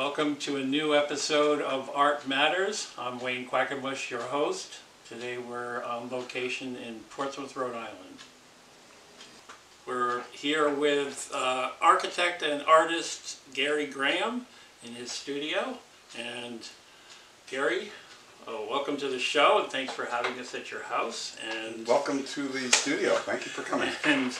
Welcome to a new episode of Art Matters. I'm Wayne Quackenbush, your host. Today we're on location in Portsmouth, Rhode Island. We're here with uh, architect and artist Gary Graham in his studio. And Gary, uh, welcome to the show and thanks for having us at your house. And Welcome to the studio. Thank you for coming. and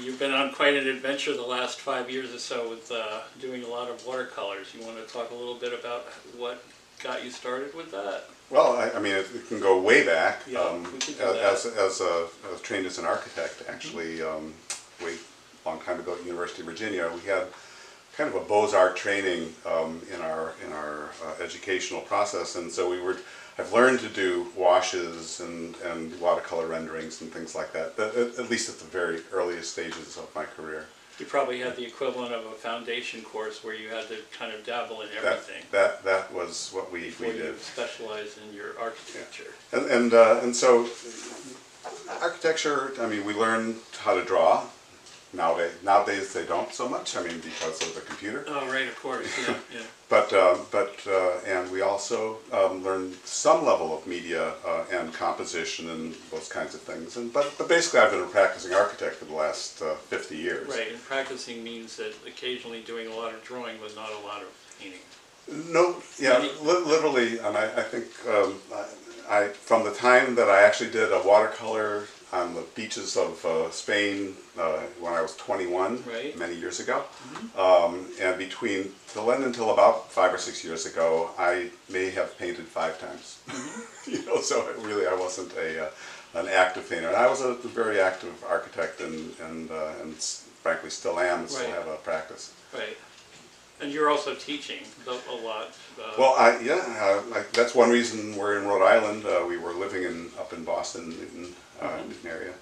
you've been on quite an adventure the last five years or so with uh, doing a lot of watercolors. You want to talk a little bit about what got you started with that? Well, I, I mean, it, it can go way back. Yeah, um, we can do as, as, a, I was trained as an architect, actually, um, way long time ago at University of Virginia. We had kind of a Beaux-Arts training um, in our in our uh, educational process, and so we were. I've learned to do washes and, and watercolor renderings and things like that, but at, at least at the very earliest stages of my career. You probably had the equivalent of a foundation course where you had to kind of dabble in That, everything that, that was what we, before we you did. specialized in your architecture. And and, uh, and so architecture. I mean, we learned how to draw. Nowadays, nowadays they don't so much. I mean, because of the computer. Oh, right, of course, yeah, yeah. But uh, but uh, and we also um, learn some level of media uh, and composition and those kinds of things. And but but basically, I've been a practicing architect for the last uh, 50 years. Right, and practicing means that occasionally doing a lot of drawing but not a lot of painting. No, yeah, li- literally, and I, I think um, I, I, from the time that I actually did a watercolor beaches of uh, Spain uh, when I was 21, Right. many years ago, um, and between till then until about five or six years ago, I may have painted five times. you know, so really I wasn't a uh, an active painter. And I was a very active architect, and and uh, and frankly still am, and still Right. have a practice. Right. And you're also teaching a lot. uh, Well, I, yeah, uh, like, that's one reason we're in Rhode Island. Uh, we were living in up in Boston, Newton, uh, Newton area,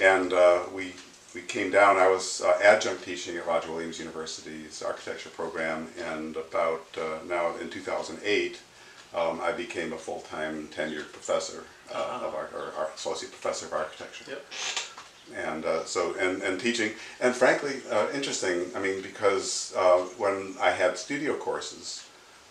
and uh, we we came down. I was uh, adjunct teaching at Roger Williams University's architecture program, and about uh, now in 2008, um, I became a full-time tenured professor uh, of art, or, or associate professor of architecture Yep, and uh, so and, and teaching and frankly uh, interesting i mean because uh, when i had studio courses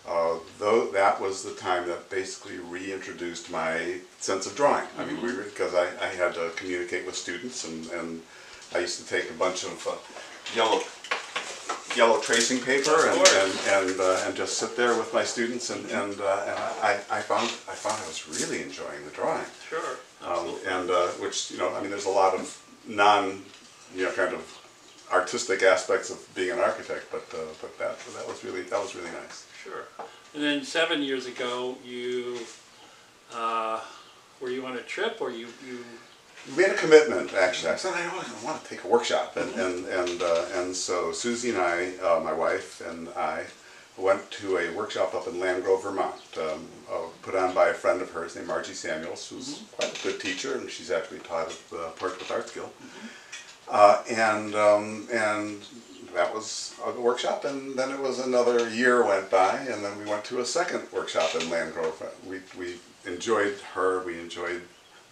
uh, though that was the time that basically reintroduced my sense of drawing. I mean we because I, I had to communicate with students and, and i used to take a bunch of uh, yellow yellow tracing paper and, and, and, uh, and just sit there with my students and, and, uh, and I, I found I found I was really enjoying the drawing. Sure, um, and uh, which you know, I mean, there's a lot of non, you know, kind of artistic aspects of being an architect, but uh, but that that was really that was really nice. Sure. And then seven years ago, you, uh, were you on a trip or you, you, We made a commitment actually. I said I always want to take a workshop, and and and uh, and so Susie and I, uh, my wife and I, went to a workshop up in Landgrove, Vermont, um, uh, put on by a friend of hers named Margie Samuels, who's quite a good teacher, and she's actually taught at the Portsmouth Art Guild. Uh, and um, and that was a workshop, and then it was another year went by, and then we went to a second workshop in Landgrove. We we enjoyed her, we enjoyed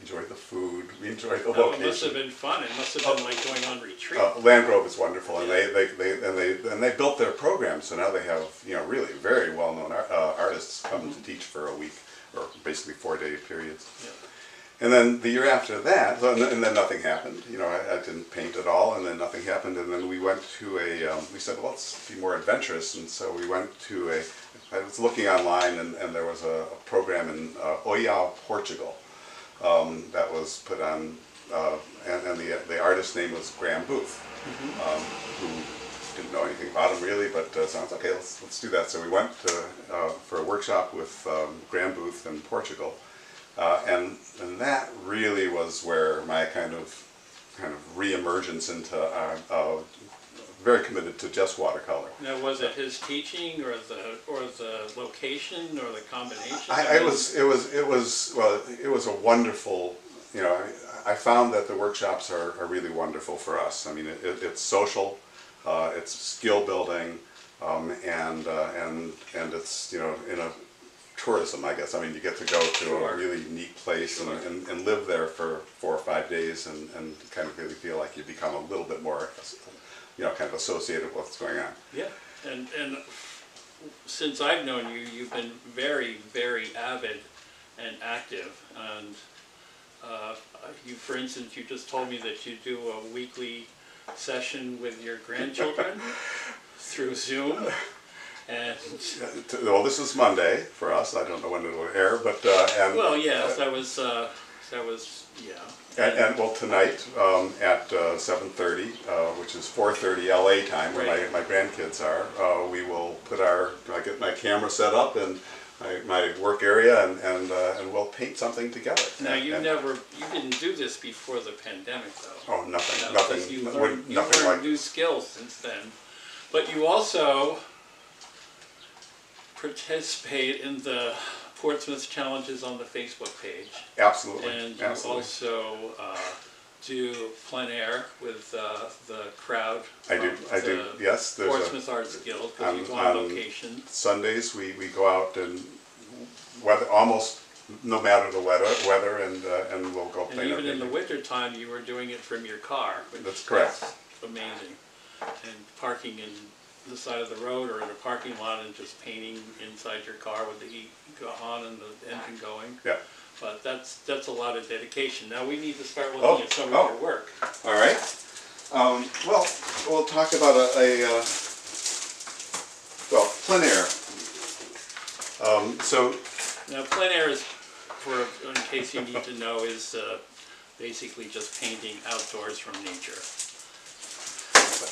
enjoyed the food, we enjoyed the oh, it must have been fun. It must have been like going on retreat. Uh, Landgrove is wonderful, and they, they, they and they and they built their program, so now they have you know really very well known uh, artists come to teach for a week or basically four day periods. Yeah. And then the year after that, so, and then- and then nothing happened. You know, I, I didn't paint at all, and then nothing happened. And then we went to a, um, we said, well, let's be more adventurous. And so we went to a, I was looking online, and, and there was a, a program in uh, Oiao, Portugal, um, that was put on, uh, and, and the, the artist's name was Graham Booth, um, who didn't know anything about him really, but uh, sounds okay. Let's let's do that. So we went to, uh, for a workshop with um, Graham Booth in Portugal, uh, and and that really was where my kind of kind of reemergence into uh, uh, very committed to just watercolor. Now, was it his teaching or the, or the location or the combination? I, I mean, was it was it was well it was a wonderful you know I, I found that the workshops are, are really wonderful for us. I mean it, it, it's social, uh, it's skill building, um, and uh, and and it's you know in a tourism I guess. I mean you get to go to Sure. a really neat place Sure. and, and, and live there for four or five days and, and kind of really feel like you become a little bit more you know kind of associated with what's going on. Yeah, and, and since I've known you, you've been very, very avid and active. And uh, you, for instance, you just told me that you do a weekly session with your grandchildren through Zoom. And Well, this is Monday for us. I don't know when it will air, but uh, and, well, yes, that was uh, that was yeah. and, and well tonight um, at uh, 7:30, uh, which is 4:30 LA time, where Right. my, my grandkids are. Uh, we will put our I get my camera set up and my, my work area, and and, uh, and we'll paint something together. Now And- you never you didn't do this before the pandemic though. Oh, nothing, No, nothing, You learned, you nothing learned like. new skills since then. But you also participate in the Portsmouth Challenges on the Facebook page. Absolutely, And you absolutely. also uh, do plein air with uh, the crowd. I do, I do. Yes, there's a, Portsmouth Arts Guild, because you on- go on on location. Sundays, we, we go out and weather, almost no matter the weather, weather and, uh, and we'll go And even in the winter time, you were doing it from your car, That's correct. amazing. And parking in the side of the road or in a parking lot and just painting inside your car with the heat go on and the engine going. Yeah, But that's, that's a lot of dedication. Now we need to start Oh, looking at some oh. of your work. all right. Um, well, we'll talk about a, a, uh, well, plein air. Um, so, Now plein air is, for, in case you need to know, is uh, basically just painting outdoors from nature.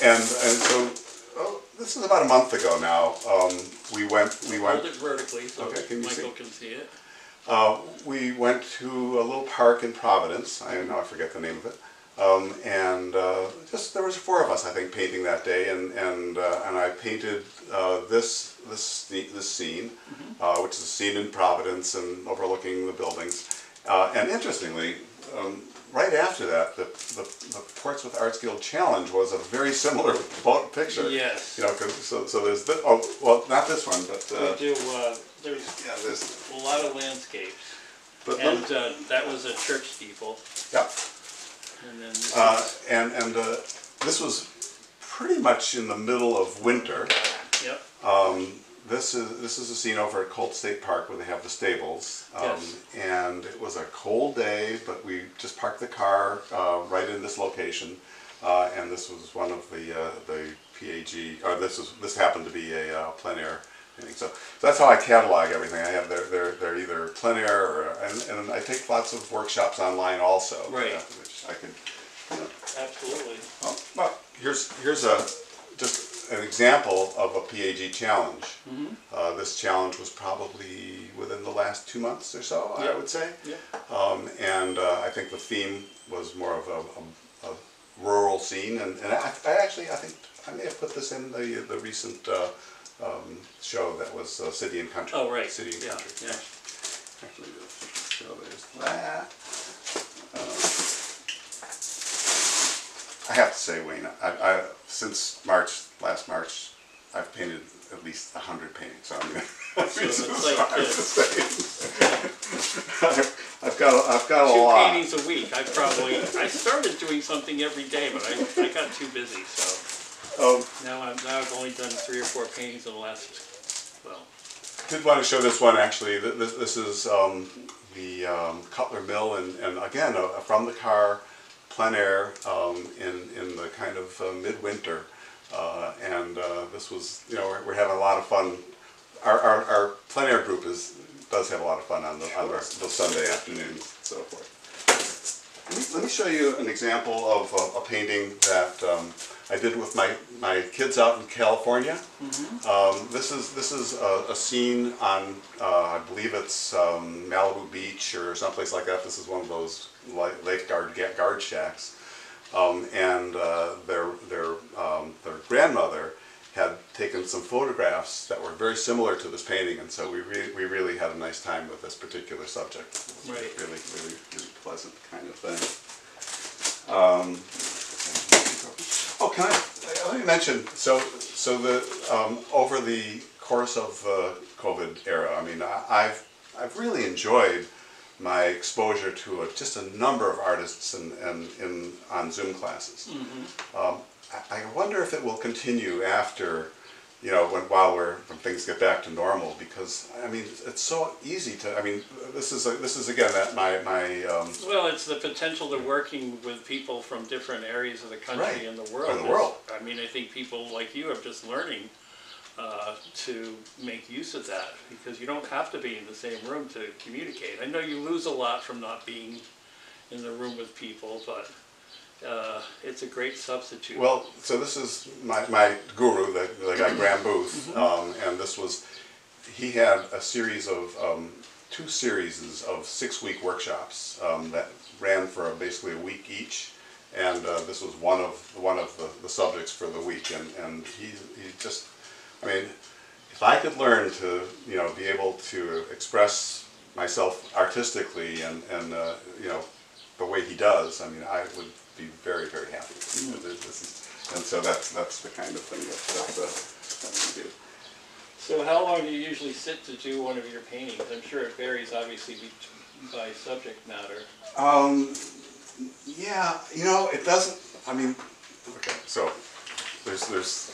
and, and so, oh, this is about a month ago now, um, we went, we went. Hold it vertically so Okay, can you see? Michael can see it. Uh, we went to a little park in Providence. I now I forget the name of it. Um, and uh, just there was four of us, I think, painting that day, and and uh, and I painted uh, this this this scene, uh, which is a scene in Providence and overlooking the buildings. Uh, and interestingly, um, right after that, the, the the Portsmouth Arts Guild Challenge was a very similar picture. Yes. You know, 'cause- so so there's this, oh well, not this one, but uh, We do, uh, there's yeah, there's. a lot of landscapes. But And uh, that was a church steeple. yeah. And then this Uh, and and uh, this was pretty much in the middle of winter. yep, This is this is a scene over at Colt State Park where they have the stables. Um, Yes. And it was a cold day, but we just parked the car uh, right in this location. Uh, and this was one of the uh, the PAG, or this is this happened to be a uh, plein air thing. So, so that's how I catalog everything. I have their they're, they're either plein air or and, and I take lots of workshops online also. Right. which I could. You know, absolutely. well, well, here's here's a just an example of a PAG challenge. Uh, this challenge was probably within the last two months or so, I would say. Yeah. Um, and uh, I think the theme was more of a, a, a rural scene, and, and I, I actually I think I may have put this in the the recent uh, um, show that was uh, City and Country. Oh, right. City and Yeah, Country. yeah. Actually, so there's that. I have to say, Wayne, I, I, since March, last March, I've painted at least a hundred paintings, I'm gonna. So it's like I've, I've got, a- I've got a Two lot. paintings a week. I probably, I started doing something every day, but I, I got too busy, so Um, now I'm, now I've only done three or four paintings in the last, well, did want to show this one actually. This, this is um, the um, Cutler Mill, and, and again, uh, from the car, plein air um, in, in the kind of uh, midwinter. Uh, and uh, this was, you know, we're, we're having a lot of fun. Our, our, our plein air group is, does have a lot of fun on, the, on those Sunday afternoons and so forth. Let me, let me show you an example of a, a painting that um, I did with my, my kids out in California. Um, this is this is a, a scene on uh, I believe it's um, Malibu Beach or someplace like that. This is one of those lake guard guard shacks, um, and uh, their their um, their grandmother had taken some photographs that were very similar to this painting, and so we re- we really had a nice time with this particular subject. It was Right. Really, really, really pleasant kind of thing. Um, Oh, can I, let me mention, so, so the, um, over the course of the COVID era, I mean, I- I've, I've really enjoyed my exposure to a, just a number of artists and, and in, on Zoom classes. Um, I, wonder if it will continue after you know, when, while we're, when things get back to normal, because, I mean, it's so easy to, I mean, this is, a- this is again, that my, my, um, Well, it's the potential to working with people from different areas of the Right. country and the world. Or the world. I mean, I think people like you are just learning uh, to make use of that because you don't have to be in the same room to communicate. I know you lose a lot from not being in the room with people, but uh, it's a great substitute. Well, so this is my, my guru, the, the guy Graham Booth, um, and this was, he had a series of, um, two series of six-week workshops um, that ran for basically a week each, and uh, this was one of one of the, the subjects for the week, and, and he he just, I mean, if I could learn to you know be able to express myself artistically and and uh, you know the way he does, I mean, I would be very very happy. This is, and so that's that's the kind of thing that that, uh, that we do. So how long do you usually sit to do one of your paintings? I'm sure it varies obviously be- by subject matter. Um, yeah, you know, it doesn't. I mean, okay, so there's there's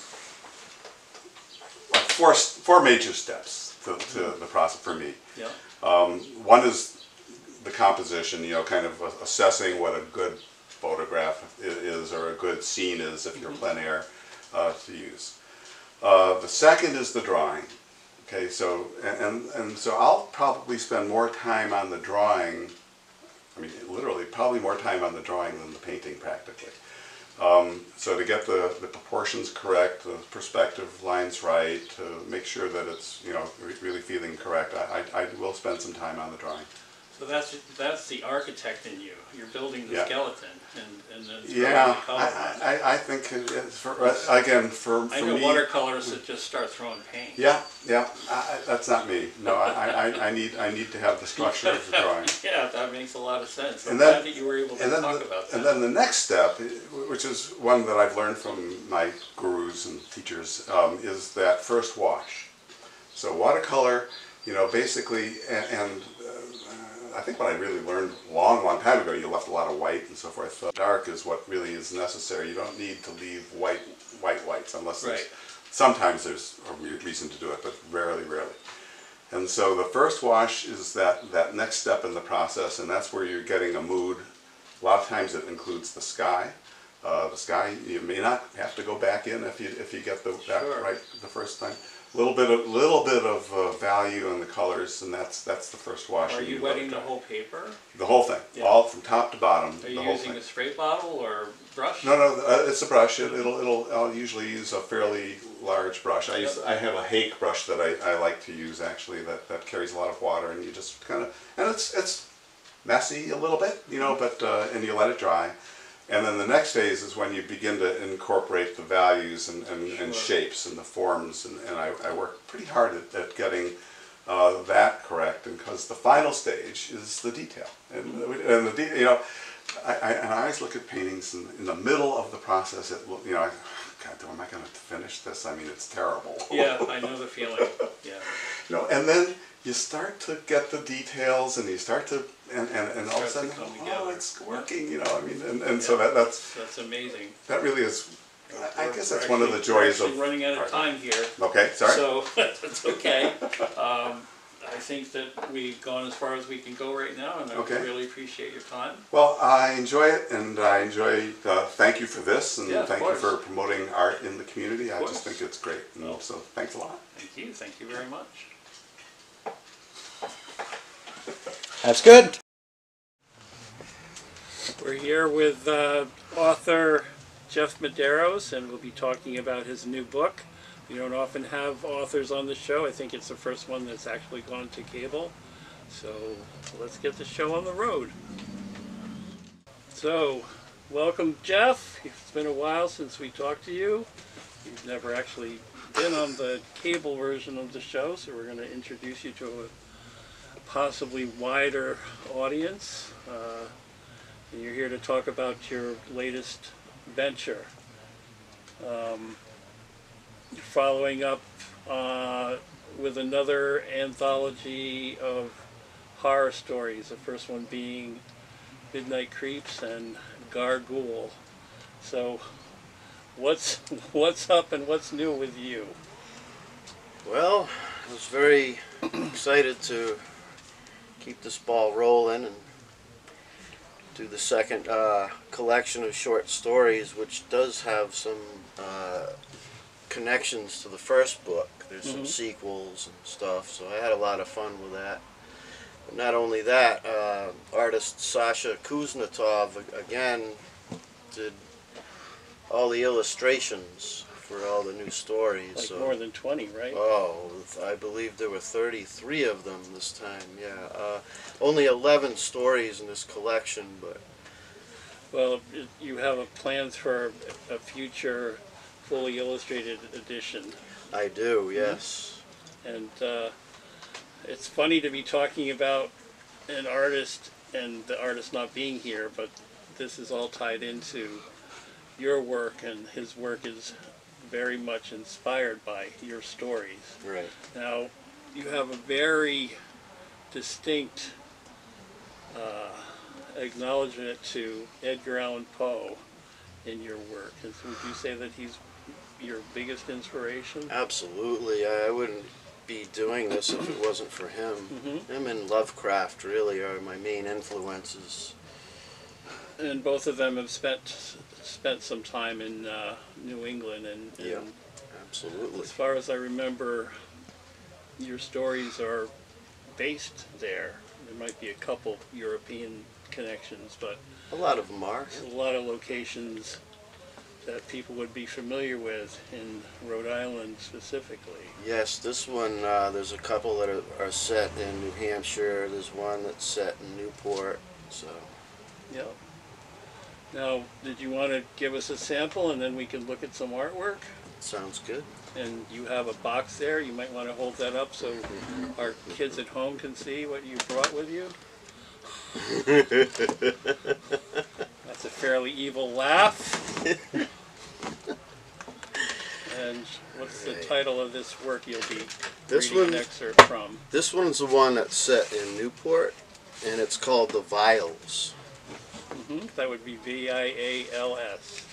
like four four major steps to, to the process for me. Yeah. Um, one is the composition, you know, kind of assessing what a good photograph is or a good scene is if you're plein air uh, to use. Uh, the second is the drawing. Okay, so and, and so I'll probably spend more time on the drawing. I mean, literally, probably more time on the drawing than the painting, practically. Um, so to get the, the proportions correct, the perspective lines right, to make sure that it's you know re- really feeling correct, I, I, I will spend some time on the drawing. So that's, that's the architect in you. You're building the Yeah. skeleton and, and then Yeah, the color on. I, I, I think for, uh, again for, I know me. watercolors that just start throwing paint. Yeah, yeah, I, that's not me. No, I, I, I need I need to have the structure of the drawing. Yeah, that makes a lot of sense. I'm And then- glad that you were able to talk the, about and then the next step, which is one that I've learned from my gurus and teachers, um, is that first wash. So watercolor, you know, basically, and, and I think what I really learned a long, long time ago, you left a lot of white and so forth. Uh, dark is what really is necessary. You don't need to leave white, white whites unless there's, sometimes there's a reason to do it, but rarely, rarely. And so the first wash is that, that next step in the process, and that's where you're getting a mood. A lot of times it includes the sky. Uh, the sky, you may not have to go back in if you, if you get the, that Sure. right the first time. Little bit of, little bit of uh, value in the colors, and that's, that's the first wash. Are you wetting the dry. whole paper? The whole thing, Yeah. all from top to bottom, Are the you whole using thing. a spray bottle or brush? No, no, uh, it's a brush. It, it'll, it'll. I'll usually use a fairly large brush. I use, I have a Hake brush that I, I like to use actually. That, that carries a lot of water, and you just kind of, and it's it's messy a little bit, you know, but uh, and you let it dry. And then the next phase is when you begin to incorporate the values and, and, and shapes and the forms, and, and I, I work pretty hard at, at getting uh, that correct. And because the final stage is the detail, and, and the de- you know, I, I, and I always look at paintings in, in the middle of the process. It you know, I, God, am I going to finish this? I mean, it's terrible. Yeah, I know the feeling. Yeah. You know, and then you start to get the details, and you start to, and, and, and all of a sudden, come oh, it's working. You know, I mean, and, and so that that's That's amazing. that really is. I, I guess we're that's one of the joys of. running out of time here. Okay, sorry. So that's okay. Um, I think that we've gone as far as we can go right now, and I Okay. really appreciate your time. Well, I enjoy it, and I enjoy. Uh, thank you for this, and Yeah, of thank you for promoting art in the community. I just think it's great, and Well. so thanks a lot. Thank you. Thank you very much. That's good. We're here with uh, author Jeff Medeiros, and we'll be talking about his new book. We don't often have authors on the show. I think it's the first one that's actually gone to cable. So let's get the show on the road. So, welcome, Jeff. It's been a while since we talked to you. You've never actually been on the cable version of the show, so we're going to introduce you to a possibly wider audience. Uh, and you're here to talk about your latest venture. Um, following up uh, with another anthology of horror stories, the first one being Midnight Creeps and Gargoyle. So, what's what's up and what's new with you? Well, I was very excited to keep this ball rolling and do the second uh, collection of short stories, which does have some uh, connections to the first book. There's some Mhm. sequels and stuff, so I had a lot of fun with that. But not only that, uh, artist Sasha Kuznetsov again did all the illustrations for all the new stories. Like so. more than 20, right? Oh, I believe there were 33 of them this time, yeah. Uh, only 11 stories in this collection, but Well, you have a plans for a future fully illustrated edition. I do, yes. And uh, it's funny to be talking about an artist and the artist not being here, but this is all tied into your work, and his work is very much inspired by your stories. Right. Now, you have a very distinct uh, acknowledgement to Edgar Allan Poe in your work. Is, would you say that he's your biggest inspiration? Absolutely. I, wouldn't be doing this if it wasn't for him. Mhm. Him and Lovecraft really are my main influences. And both of them have spent spent some time in uh, New England, and, and Yeah. Absolutely. as far as I remember, your stories are based there. There might be a couple European connections, but A lot of them are. a lot of locations that people would be familiar with in Rhode Island specifically. Yes, this one, uh, there's a couple that are, are set in New Hampshire. There's one that's set in Newport. So, Yeah. Now, did you want to give us a sample and then we can look at some artwork? sounds good. And you have a box there. You might want to hold that up so our kids at home can see what you brought with you. That's a fairly evil laugh. and what's the title of this work you'll be This reading one- an excerpt from? This one's the one that's set in Newport, and it's called The Viles. Hmm That would be V I A L S.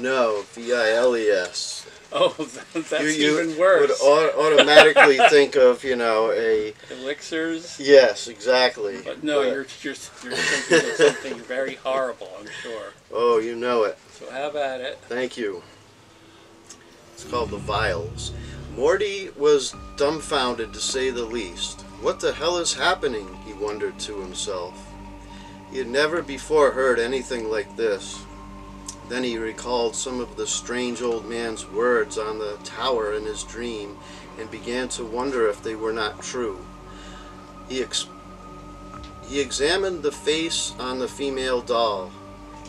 No, V-I-L-E-S. Oh, that's you, you even worse. would au- automatically think of, you know, a Elixirs. yes, exactly. But no, you're, you're, you're thinking of something very horrible, I'm sure. Oh, you know it. So have at it. Thank you. It's called The Viles. Morty was dumbfounded to say the least. What the hell is happening? He wondered to himself. He had never before heard anything like this. Then he recalled some of the strange old man's words on the tower in his dream and began to wonder if they were not true. He, ex- he examined the face on the female doll.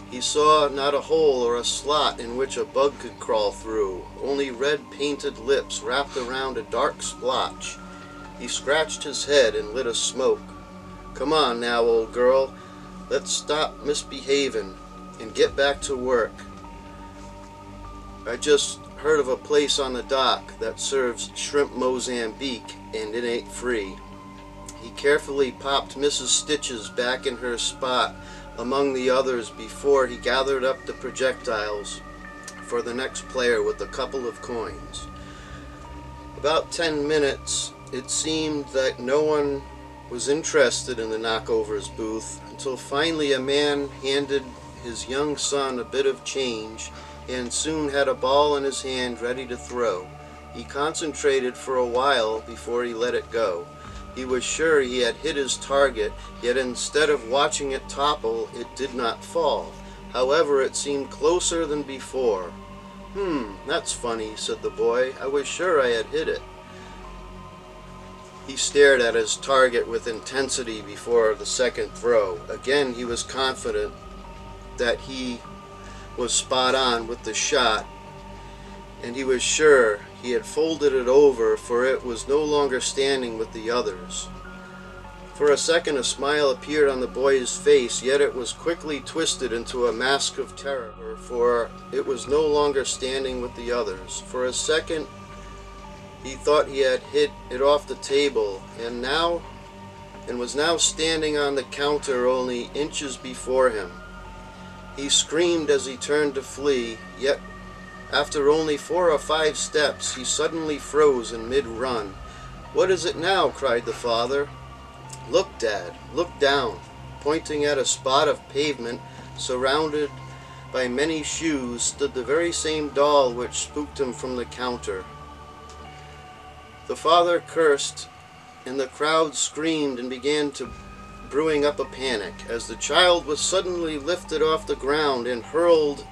He saw not a hole or a slot in which a bug could crawl through, only red painted lips wrapped around a dark splotch. He scratched his head and lit a smoke. Come on now, old girl. Let's stop misbehaving and get back to work. I just heard of a place on the dock that serves shrimp Mozambique and it ain't free. He carefully popped Mrs. Stitches back in her spot among the others before he gathered up the projectiles for the next player with a couple of coins. About ten minutes, it seemed that no one was interested in the knockover's booth until finally a man handed his young son a bit of change and soon had a ball in his hand ready to throw. He concentrated for a while before he let it go. He was sure he had hit his target, yet instead of watching it topple, it did not fall. However, it seemed closer than before. Hmm, that's funny, said the boy. I was sure I had hit it. He stared at his target with intensity before the second throw. Again, he was confident that he was spot on with the shot, and he was sure he had folded it over, for it was no longer standing with the others. For a second, a smile appeared on the boy's face, yet it was quickly twisted into a mask of terror, for it was no longer standing with the others. For a second, he thought he had hit it off the table, and now, and was now standing on the counter only inches before him. He screamed as he turned to flee, yet After only four or five steps, he suddenly froze in mid run. What is it now? cried the father. Look, Dad, look down, pointing at a spot of pavement surrounded by many shoes stood the very same doll which spooked him from the counter. The father cursed, and the crowd screamed and began to brewing up a panic as the child was suddenly lifted off the ground and hurled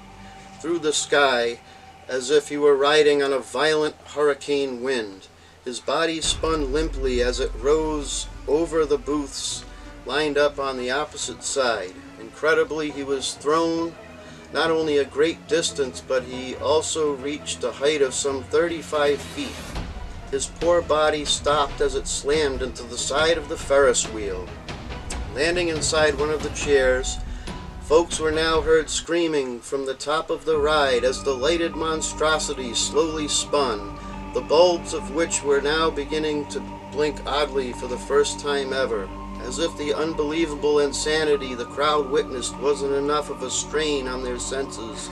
through the sky as if he were riding on a violent hurricane wind. His body spun limply as it rose over the booths lined up on the opposite side. Incredibly, he was thrown not only a great distance, but he also reached a height of some 35 feet. His poor body stopped as it slammed into the side of the Ferris wheel. Landing inside one of the chairs, folks were now heard screaming from the top of the ride as the lighted monstrosity slowly spun, the bulbs of which were now beginning to blink oddly for the first time ever, as if the unbelievable insanity the crowd witnessed wasn't enough of a strain on their senses.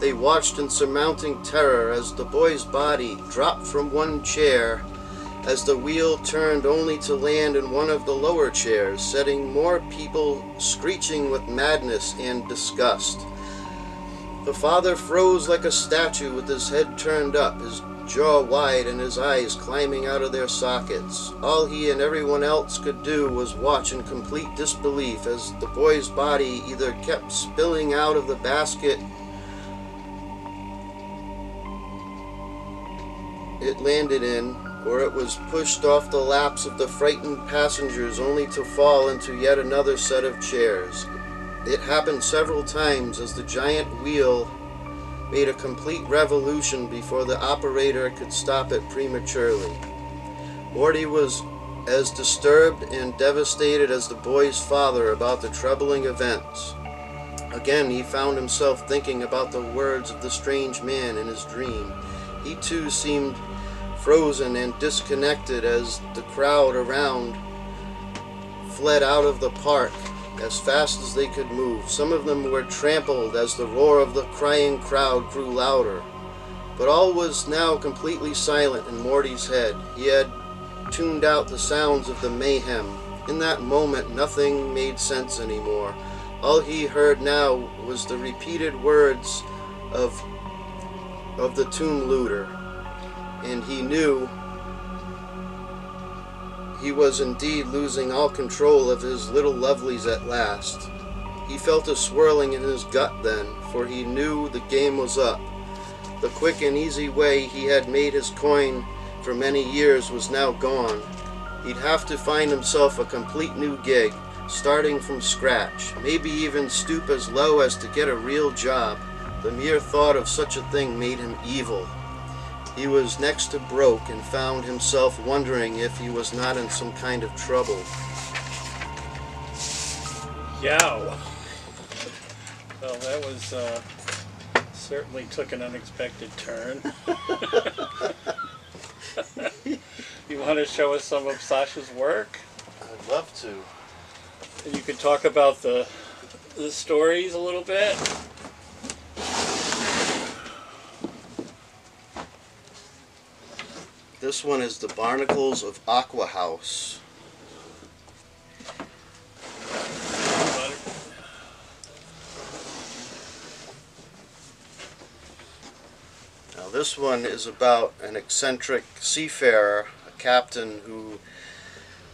They watched in surmounting terror as the boy's body dropped from one chair as the wheel turned only to land in one of the lower chairs, setting more people screeching with madness and disgust. The father froze like a statue with his head turned up, his jaw wide and his eyes climbing out of their sockets. All he and everyone else could do was watch in complete disbelief as the boy's body either kept spilling out of the basket it landed in, or it was pushed off the laps of the frightened passengers only to fall into yet another set of chairs. It happened several times as the giant wheel made a complete revolution before the operator could stop it prematurely. Morty was as disturbed and devastated as the boy's father about the troubling events. Again, he found himself thinking about the words of the strange man in his dream. He too seemed frozen and disconnected as the crowd around fled out of the park as fast as they could move. Some of them were trampled as the roar of the crying crowd grew louder. But all was now completely silent in Morty's head. He had tuned out the sounds of the mayhem. In that moment, nothing made sense anymore. All he heard now was the repeated words of, of the tomb looter and he knew he was indeed losing all control of his little lovelies at last. He felt a swirling in his gut then, for he knew the game was up. The quick and easy way he had made his coin for many years was now gone. He'd have to find himself a complete new gig, starting from scratch, maybe even stoop as low as to get a real job. The mere thought of such a thing made him evil. He was next to broke and found himself wondering if he was not in some kind of trouble. Yow. Well, that was uh, certainly took an unexpected turn. you want to show us some of Sasha's work? I'd love to. And you can talk about the the stories a little bit. This one is the Barnacles of Aqua House. Now, this one is about an eccentric seafarer, a captain who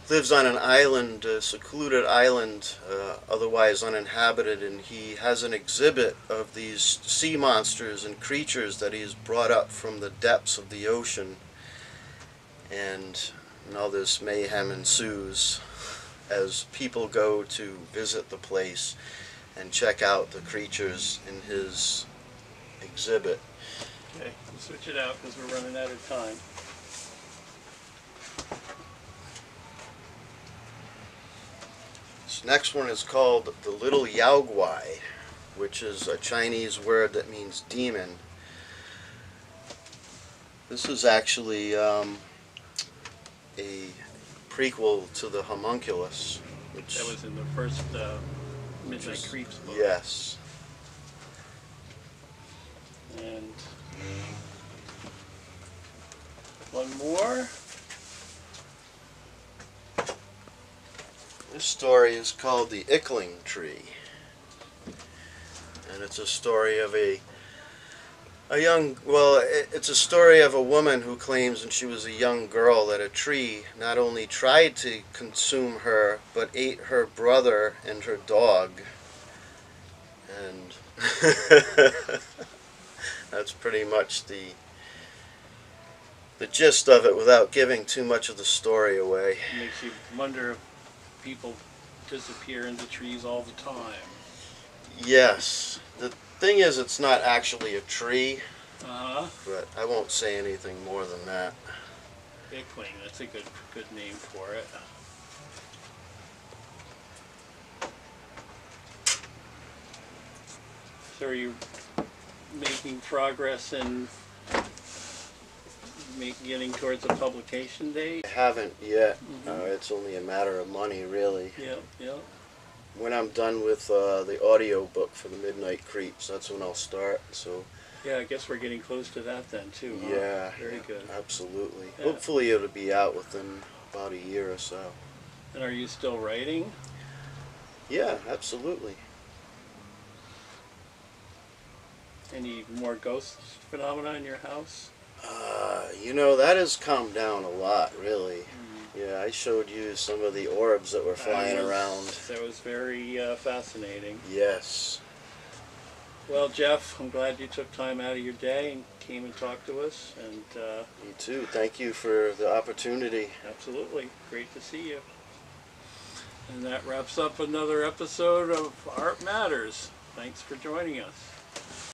lives on an island, a secluded island, uh, otherwise uninhabited, and he has an exhibit of these sea monsters and creatures that he's brought up from the depths of the ocean. And, and all this mayhem ensues as people go to visit the place and check out the creatures in his exhibit. Okay, we'll switch it out because we're running out of time. This next one is called the Little Yaoguai, which is a Chinese word that means demon. This is actually um, a prequel to the Homunculus, which That was in the first uh, Midnight Creeps book. yes, And One more. This story is called The Ickling Tree. And it's a story of a a young well it, it's a story of a woman who claims when she was a young girl that a tree not only tried to consume her but ate her brother and her dog. And that's pretty much the the gist of it without giving too much of the story away. it Makes you wonder if people disappear into trees all the time. Yes. The thing is, it's not actually a tree, Uh huh. but I won't say anything more than that. Ickling, that's a good good name for it. So are you making progress in make, getting towards a publication date? I haven't yet. Mhm. Uh, it's only a matter of money, really. Yep, yep. When I'm done with uh, the audio book for the Midnight Creeps, that's when I'll start. So, Yeah, I guess we're getting close to that then too. Huh? yeah. Very yeah, good. Absolutely. Yeah. Hopefully, it'll be out within about a year or so. And are you still writing? Yeah, absolutely. Any more ghost phenomena in your house? Uh, you know, that has calmed down a lot, really. Yeah, I showed you some of the orbs that were flying That was- around. That was very uh, fascinating. Yes. Well, Jeff, I'm glad you took time out of your day and came and talked to us. And uh, Me too. Thank you for the opportunity. absolutely, great to see you. And that wraps up another episode of Art Matters. Thanks for joining us.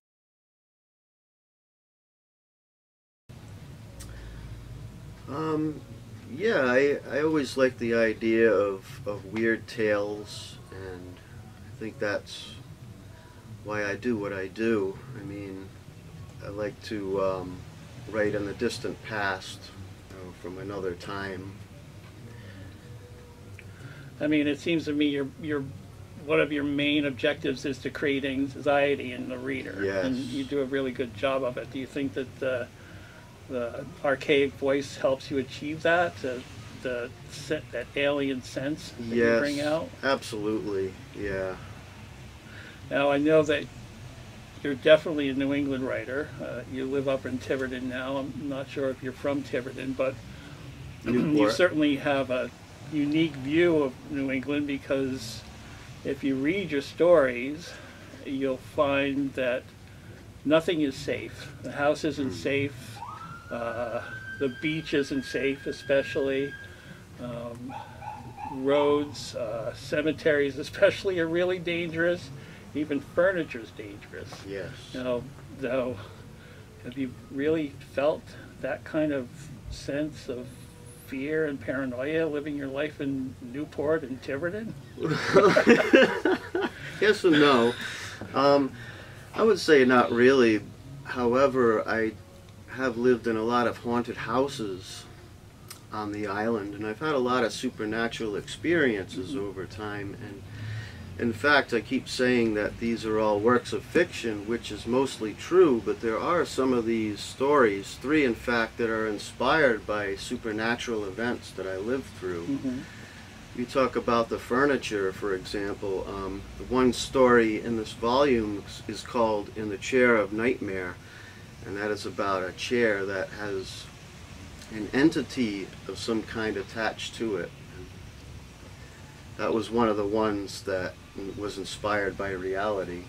Um, yeah, I, I always like the idea of, of weird tales, and I think that's why I do what I do. I mean, I like to um, write in the distant past you know, from another time. I mean, it seems to me your your one of your main objectives is to create anxiety in the reader, Yes. and you do a really good job of it. Do you think that the the archaic voice helps you achieve that? The, the se- that alien sense that you bring out. absolutely. Yeah. Now I know that you're definitely a New England writer. Uh, you live up in Tiverton now. I'm not sure if you're from Tiverton, but you certainly have a unique view of New England because if you read your stories, you'll find that nothing is safe. The house isn't safe. Uh, the beach isn't safe, especially. Um, roads, uh, cemeteries, especially, are really dangerous. Even furniture is dangerous. Yes. Now, though, have you really felt that kind of sense of fear and paranoia living your life in Newport and Tiverton? yes and no. Um, I would say not really. However, I have lived in a lot of haunted houses on the island, and I've had a lot of supernatural experiences over time. And in fact, I keep saying that these are all works of fiction, which is mostly true, but there are some of these stories, three in fact, that are inspired by supernatural events that I lived through. Mm-hmm. You talk about the furniture, for example. Um, the one story in this volume is called In the Chair of Nightmare, and that is about a chair that has an entity of some kind attached to it. That was one of the ones that was inspired by reality.